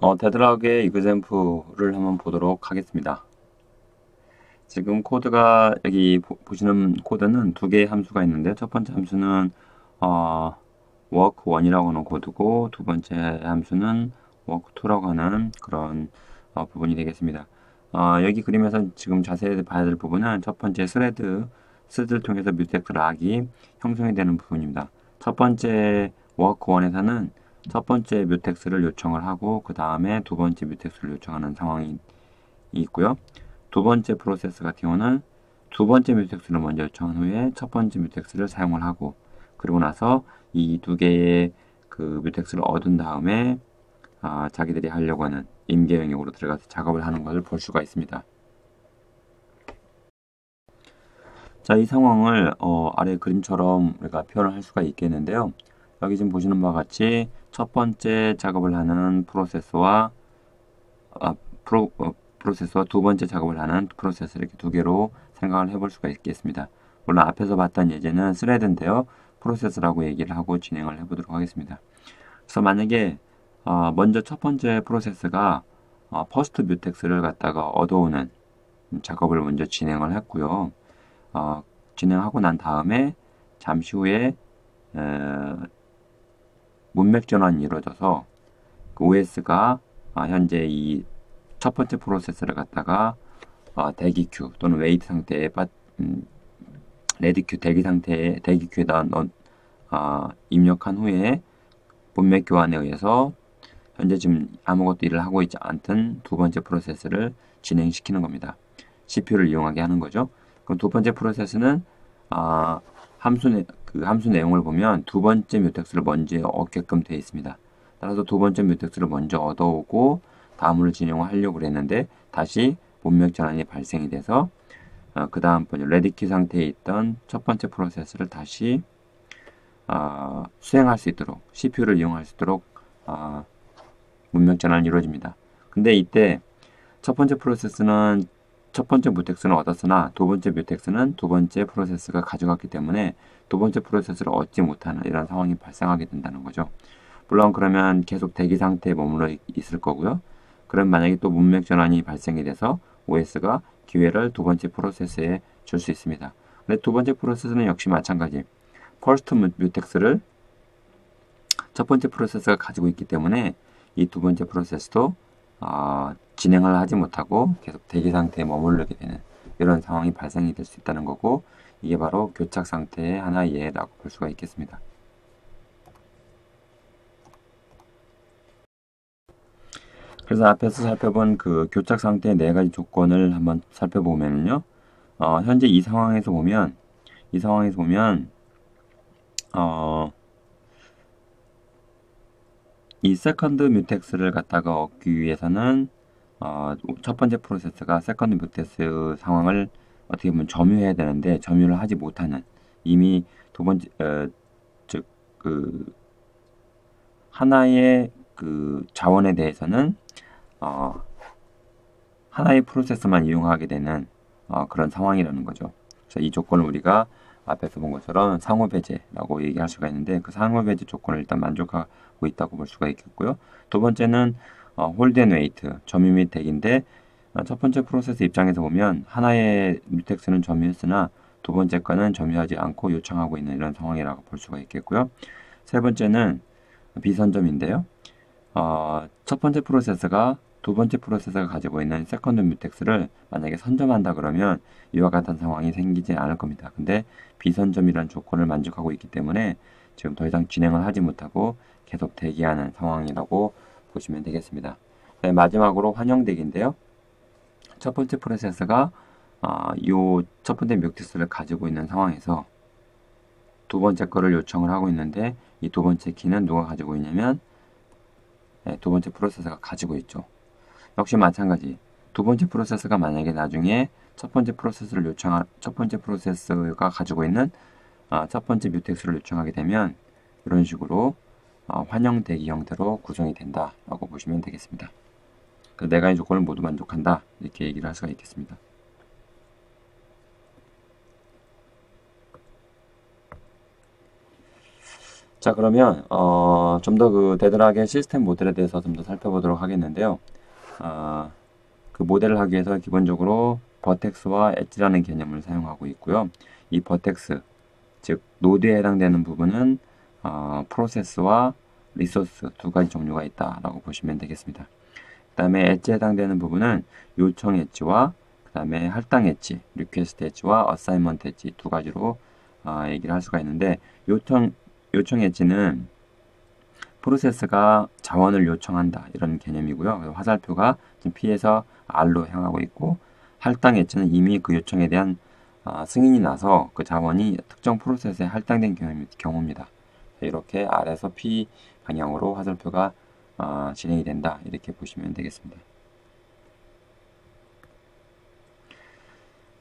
어, deadlock의 example을 한번 보도록 하겠습니다. 지금 코드가 여기 보, 시는 코드는 두 개의 함수가 있는데 첫 번째 함수는 어, work1이라고 하는 코드고 두 번째 함수는 work2라고 하는 그런 어, 부분이 되겠습니다. 어, 여기 그림에서 지금 자세히 봐야 될 부분은 첫 번째 thread, thread를 통해서 mutex lock이 형성이 되는 부분입니다. 첫 번째 work1에서는 첫 번째 mutex를 요청을 하고 그 다음에 두 번째 mutex를 요청하는 상황이 있고요. 두 번째 프로세스 같은 경우는 두 번째 mutex를 먼저 요청한 후에 첫 번째 mutex를 사용을 하고 그리고 나서 이 두 개의 그 mutex를 얻은 다음에 아, 자기들이 하려고 하는 임계 영역으로 들어가서 작업을 하는 것을 볼 수가 있습니다. 자, 이 상황을 어, 아래 그림처럼 우리가 표현을 할 수가 있겠는데요. 여기 지금 보시는 바와 같이 첫 번째 작업을 하는 프로세스와 아, 프로, 어, 프로세스와 두 번째 작업을 하는 프로세스 이렇게 두 개로 생각을 해볼 수가 있겠습니다. 물론 앞에서 봤던 예제는 thread인데요. 프로세스라고 얘기를 하고 진행을 해보도록 하겠습니다. 그래서 만약에 어, 먼저 첫 번째 프로세스가 어, first mutex를 갖다가 얻어오는 작업을 먼저 진행을 했고요. 어, 진행하고 난 다음에 잠시 후에 에, 문맥 전환이 이루어져서 그 OS가 아, 현재 이 첫 번째 프로세스를 갖다가 아, 대기 queue 또는 wait 상태에 빠, 음, ready queue 대기 상태에 대기 queue에다 넣, 아, 입력한 후에 문맥 교환에 의해서 현재 지금 아무것도 일을 하고 있지 않던 두 번째 프로세스를 진행시키는 겁니다. CPU를 이용하게 하는 거죠. 그럼 두 번째 프로세스는 아, 함수 내, 그 함수 내용을 보면 두 번째 mutex를 먼저 얻게끔 되어 있습니다. 따라서 두 번째 mutex를 먼저 얻어오고 다음으로 진행을 하려고 그랬는데 다시 문맥 전환이 발생이 돼서 어, 그 다음번에 ready queue 상태에 있던 첫 번째 프로세스를 다시 어, 수행할 수 있도록 CPU를 이용할 수 있도록 어, 문맥 전환이 이루어집니다. 근데 이때 첫 번째 프로세스는 첫 번째 뮤텍스는 얻었으나 두 번째 뮤텍스는 두 번째 프로세스가 가져갔기 때문에 두 번째 프로세스를 얻지 못하는 이런 상황이 발생하게 된다는 거죠. 물론 그러면 계속 대기 상태에 머물러 있을 거고요. 그럼 만약에 또 문맥 전환이 발생이 돼서 OS가 기회를 두 번째 프로세스에 줄 수 있습니다. 근데 두 번째 프로세스는 역시 마찬가지. first mutex를 첫 번째 프로세스가 가지고 있기 때문에 이 두 번째 프로세스도 어, 진행을 하지 못하고 계속 대기 상태에 머무르게 되는 이런 상황이 발생이 될 수 있다는 거고 이게 바로 교착 상태의 하나의 예라고 볼 수가 있겠습니다. 그래서 앞에서 살펴본 그 교착 상태의 네 가지 조건을 한번 살펴보면요. 어, 현재 이 상황에서 보면 이 상황에서 보면 어, 이 second mutex를 갖다가 얻기 위해서는 어, 첫 번째 프로세스가 second mutex 상황을 어떻게 보면 점유해야 되는데 점유를 하지 못하는 이미 두 번째 어, 즉그 하나의 그 자원에 대해서는 어, 하나의 프로세스만 이용하게 되는 어, 그런 상황이라는 거죠. 그래서 이 조건을 우리가 앞에서 본 것처럼 상호 배제라고 얘기할 수가 있는데 그 상호 배제 조건을 일단 만족하고 있다고 볼 수가 있겠고요. 두 번째는 어, and wait 점유 및 대기인데 어, 첫 번째 프로세스 입장에서 보면 하나의 mutex는 점유했으나 두 번째 거는 점유하지 않고 요청하고 있는 이런 상황이라고 볼 수가 있겠고요. 세 번째는 비선점인데요. 어, 첫 번째 프로세스가 두 번째 프로세서가 가지고 있는 second mutex를 만약에 선점한다 그러면 이와 같은 상황이 생기지 않을 겁니다. 근데 비선점이라는 조건을 만족하고 있기 때문에 지금 더 이상 진행을 하지 못하고 계속 대기하는 상황이라고 보시면 되겠습니다. 네, 마지막으로 환형대기인데요. 첫 번째 프로세서가 어, 이첫 번째 mutex를 가지고 있는 상황에서 두 번째 거를 요청을 하고 있는데 이 두 번째 키는 누가 가지고 있냐면 네, 두 번째 프로세서가 가지고 있죠. 역시 마찬가지. 두 번째 프로세스가 만약에 나중에 첫 번째 프로세스를 요청할 첫 번째 프로세스가 가지고 있는 어, 첫 번째 뮤텍스를 요청하게 되면 이런 식으로 어, 환영 대기 형태로 구성이 된다라고 보시면 되겠습니다. 그네 가지 조건을 모두 만족한다 이렇게 얘기를 할 수가 있겠습니다. 자자 그러면 어, 좀 더 그 deadlock의 시스템 모델에 대해서 좀 더 살펴보도록 하겠는데요. 어, 그 모델을 하기 위해서 기본적으로 버텍스와 엣지라는 개념을 사용하고 있고요. 이 vertex, 즉 노드에 해당되는 부분은 어, 프로세스와 resource 두 가지 종류가 있다라고 보시면 되겠습니다. 그 다음에 엣지에 해당되는 부분은 요청 edge와 그 다음에 할당 edge, request edge와 assignment edge 두 가지로 어, 얘기를 할 수가 있는데 요청 요청 엣지는 프로세스가 자원을 요청한다 이런 개념이고요. 화살표가 지금 P에서 R로 향하고 있고 할당 엣지는 이미 그 요청에 대한 어, 승인이 나서 그 자원이 특정 프로세스에 할당된 경우입니다. 이렇게 R에서 P 방향으로 화살표가 어, 진행이 된다 이렇게 보시면 되겠습니다.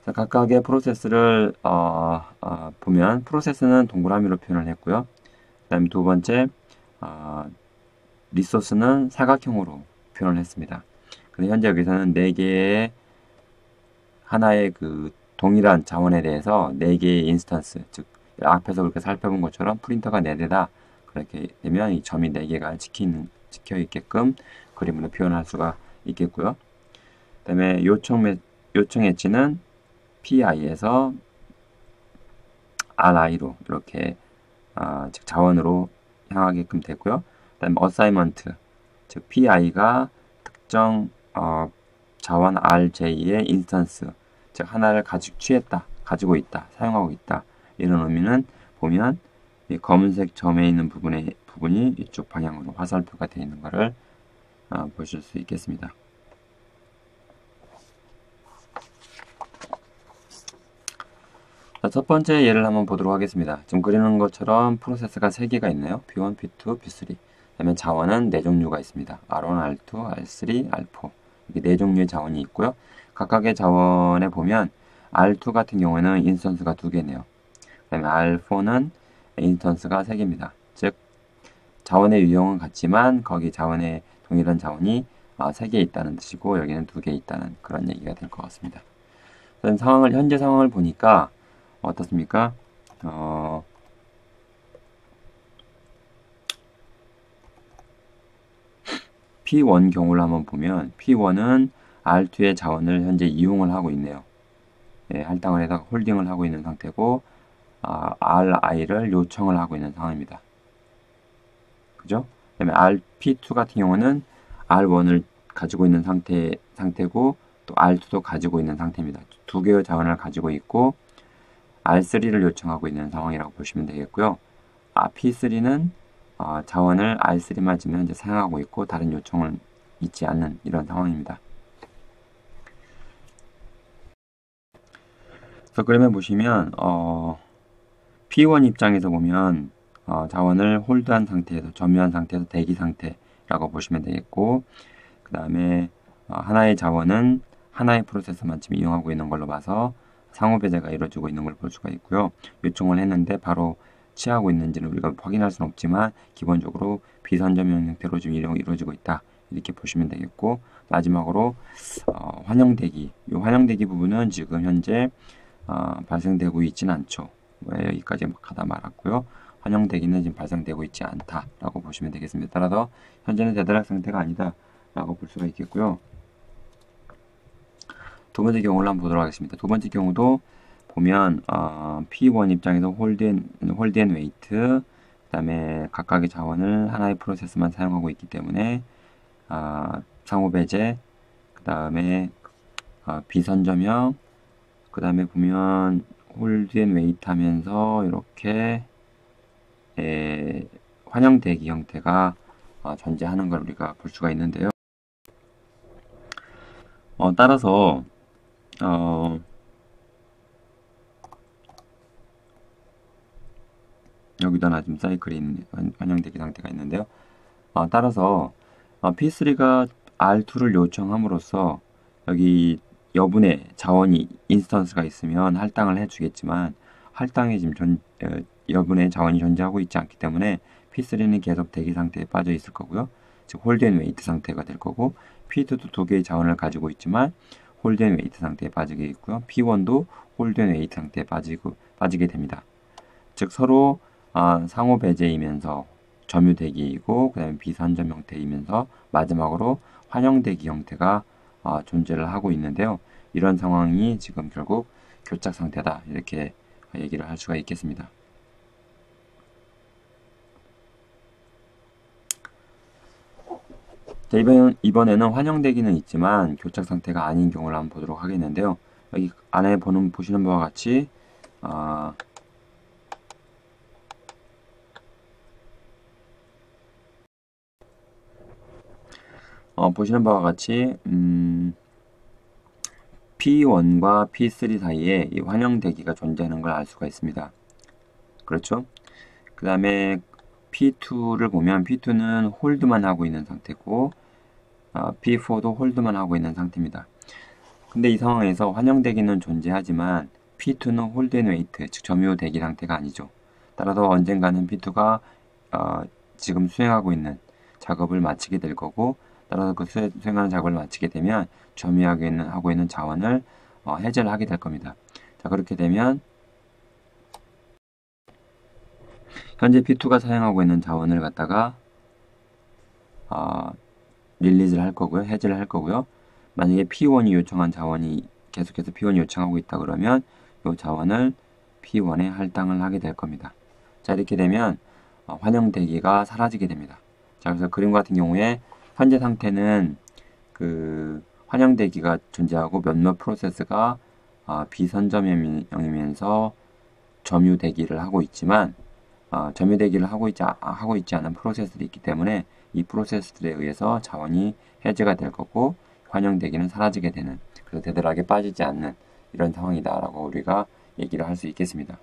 자, 각각의 프로세스를 어, 어, 보면 프로세스는 동그라미로 표현을 했고요. 그 다음에 두 번째 어, resource는 사각형으로 표현을 했습니다. 근데 현재 여기서는 네 개의 하나의 그 동일한 자원에 대해서 네 개의 instance, 즉 앞에서 그렇게 살펴본 것처럼 프린터가 네 대다 그렇게 되면 이 점이 네 개가 찍히는 찍혀 있게끔 그림으로 표현할 수가 있겠고요. 그 다음에 요청 요청 엣지는 PI에서 RI로 이렇게 어, 즉 자원으로 향하게끔 되고요. 그 다음에 assignment 즉 PI가 특정 어, 자원 RJ의 instance 즉 하나를 가지고 취했다, 가지고 있다, 사용하고 있다 이런 의미는 보면 이 검은색 점에 있는 부분의 부분이 이쪽 방향으로 화살표가 되어 있는 것을 어, 보실 수 있겠습니다. 자, 첫 번째 예를 한번 보도록 하겠습니다. 지금 그리는 것처럼 프로세스가 3개가 있네요. P1, P2, P3. 그다음에 자원은 4종류가 있습니다. R1, R2, R3, R4. 이게 4종류의 자원이 있고요. 각각의 자원에 보면 R2 같은 경우에는 instance가 2개네요. 그 다음에 R4는 instance가 3개입니다. 즉 자원의 유형은 같지만 거기 자원에 동일한 자원이 3개 아, 있다는 뜻이고 여기는 2개 있다는 그런 얘기가 될 것 같습니다. 상황을 현재 상황을 보니까 어떻습니까? 어, P1 경우를 한번 보면 P1은 R2의 자원을 현재 이용을 하고 있네요. 예, 할당을 해서 홀딩을 하고 있는 상태고 아, RI를 요청을 하고 있는 상황입니다. 그죠? 그 다음에 RP2 같은 경우는 R1을 가지고 있는 상태, 상태고 또 R2도 가지고 있는 상태입니다. 두 개의 자원을 가지고 있고 R3를 요청하고 있는 상황이라고 보시면 되겠고요. 아, P3는 어, 자원을 R3만 지금 현재 사용하고 있고 다른 요청을 있지 않는 이런 상황입니다. 그래서 그러면 보시면 어, P1 입장에서 보면 어, 자원을 홀드한 상태에서 점유한 상태에서 대기 상태라고 보시면 되겠고 그 다음에 어, 하나의 자원은 하나의 프로세서만 지금 이용하고 있는 걸로 봐서 상호 배제가 이루어지고 있는 걸 볼 수가 있고요. 요청을 했는데 바로 취하고 있는지는 우리가 확인할 수는 없지만 기본적으로 비선점형 형태로 지금 이루어지고 있다. 이렇게 보시면 되겠고 마지막으로 어, 환형대기 이 환형대기 부분은 지금 현재 어, 발생되고 있지는 않죠. 여기까지 가다 말았고요. 환형 대기는 지금 발생되고 있지 않다라고 보시면 되겠습니다. 따라서 현재는 deadlock 상태가 아니다라고 볼 수가 있겠고요. 두 번째 경우를 한번 보도록 하겠습니다. 두 번째 경우도 보면 어, P1 입장에서 hold and hold and wait 그 다음에 각각의 자원을 하나의 프로세스만 사용하고 있기 때문에 어, 상호 배제 그 다음에 어, 비선점형 그 다음에 보면 hold and wait 하면서 이렇게 에, 환형 대기 형태가 어, 존재하는 걸 우리가 볼 수가 있는데요. 어, 따라서 어, 여기다 나 지금 사이클인 환형대기 상태가 있는데요. 어, 따라서 어, P3가 R2를 요청함으로써 여기 여분의 자원이 instance가 있으면 할당을 해주겠지만 할당에 지금 전, 어, 여분의 자원이 존재하고 있지 않기 때문에 P3는 계속 대기 상태에 빠져 있을 거고요. 즉 hold and wait 상태가 될 거고 P2도 두 개의 자원을 가지고 있지만 hold and wait 상태에 빠지게 있고요. P1도 hold and wait 상태에 빠지고, 빠지게 됩니다. 즉 서로 아, 상호 배제이면서 점유 대기이고 그 다음에 비선점 형태이면서 마지막으로 환영 대기 형태가 아, 존재를 하고 있는데요. 이런 상황이 지금 결국 교착 상태다 이렇게 얘기를 할 수가 있겠습니다. 자, 이번, 이번에는 환영되기는 있지만 교착 상태가 아닌 경우를 한번 보도록 하겠는데요. 여기 안에 보는, 보시는 바와 같이 어, 어, 보시는 바와 같이 음, P1과 P3 사이에 이 환영 대기가 존재하는 걸 알 수가 있습니다. 그렇죠? 그 다음에 P2를 보면 P2는 홀드만 하고 있는 상태고 어, P4도 hold만 하고 있는 상태입니다. 근데 이 상황에서 환형 대기는 존재하지만 P2는 hold and wait, 즉 점유 대기 상태가 아니죠. 따라서 언젠가는 P2가 어, 지금 수행하고 있는 작업을 마치게 될 거고 따라서 그 수행하는 작업을 마치게 되면 점유하고 있는, 하고 있는 자원을 어, 해제를 하게 될 겁니다. 자 그렇게 되면 현재 P2가 사용하고 있는 자원을 갖다가 어, 릴리즈를 할 거고요. 해제를 할 거고요. 만약에 P1이 요청한 자원이 계속해서 P1이 요청하고 있다 그러면 이 자원을 P1에 할당을 하게 될 겁니다. 자 이렇게 되면 어, 환영 대기가 사라지게 됩니다. 자 그래서 그림 같은 경우에 현재 상태는 그 환영 대기가 존재하고 몇몇 프로세스가 어, 비선점형이면서 점유 대기를 하고 있지만 어, 점유 대기를 하고 있지, 하고 있지 않은 프로세스들이 있기 때문에 이 프로세스들에 의해서 자원이 해제가 될 거고 환영 대기는 사라지게 되는 그래서 되돌하게 빠지지 않는 이런 상황이다라고 우리가 얘기를 할 수 있겠습니다.